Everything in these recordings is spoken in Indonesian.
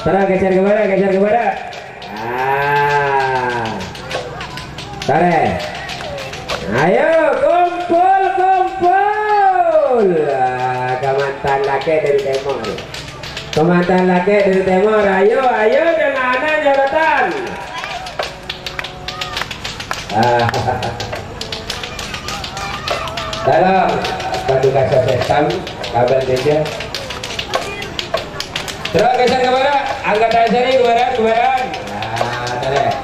Tara geser ke mana? Geser ke mana? Ah. Tarik. Ayo kumpul kumpul. Ah, laki dari timur. Kemantan laki dari timur. Ayo ayo dengan anak jabatan. Ah. Tolong paduka sesetam kabel meja. Terus geser ke mana? Angkat ke barat, ke barat. Nah, tarik.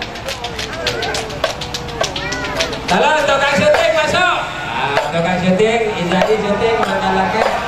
Tolong tukang syuting masuk. Ah, tukang syuting, Izadi syuting, mantan laki.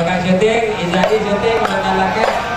Dokang syuting, Indra syuting, Mantan Lakes.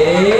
네.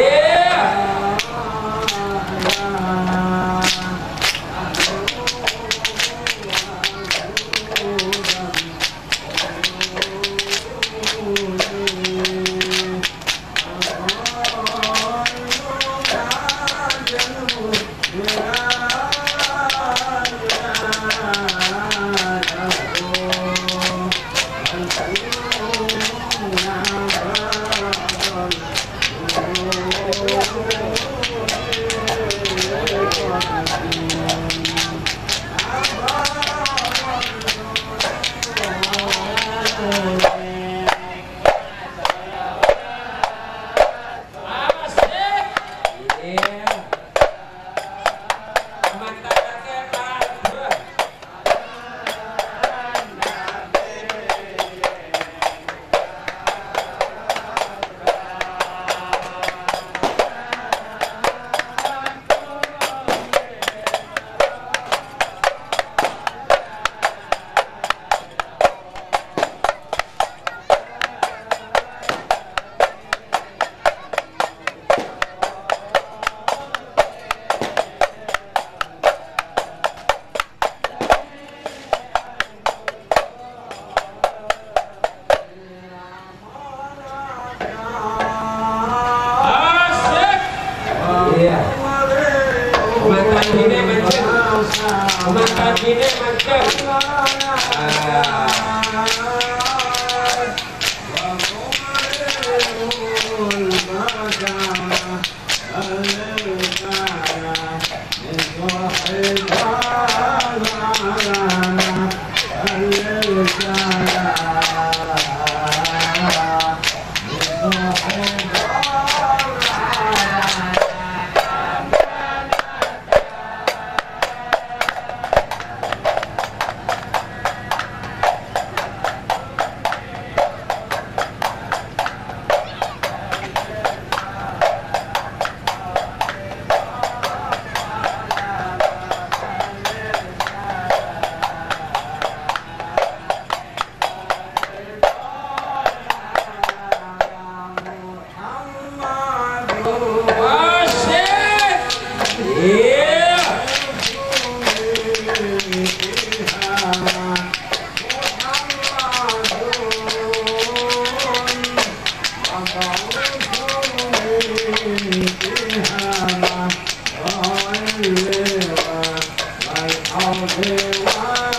نعم الدهر you want.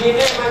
Gracias.